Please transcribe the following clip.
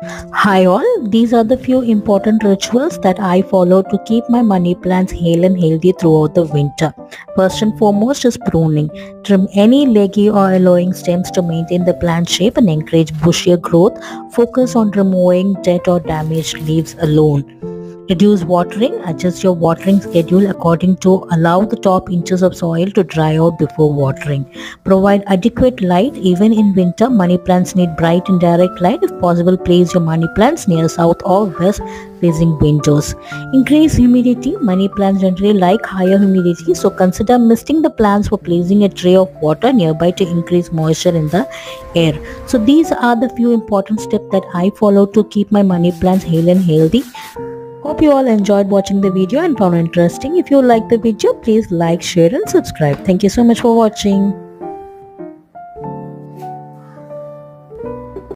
Hi all, these are the few important rituals that I follow to keep my money plants hale and healthy throughout the winter. First and foremost is pruning. Trim any leggy or yellowing stems to maintain the plant shape and encourage bushier growth. Focus on removing dead or damaged leaves alone. Reduce watering. Adjust your watering schedule according to allow the top inches of soil to dry out before watering. Provide adequate light. Even in winter, money plants need bright and direct light. If possible, place your money plants near south or west facing windows. Increase humidity. Money plants generally like higher humidity, so consider misting the plants for placing a tray of water nearby to increase moisture in the air. So these are the few important steps that I follow to keep my money plants hale and healthy. Hope you all enjoyed watching the video and found it interesting. If you like the video, please like, share and subscribe. Thank you so much for watching.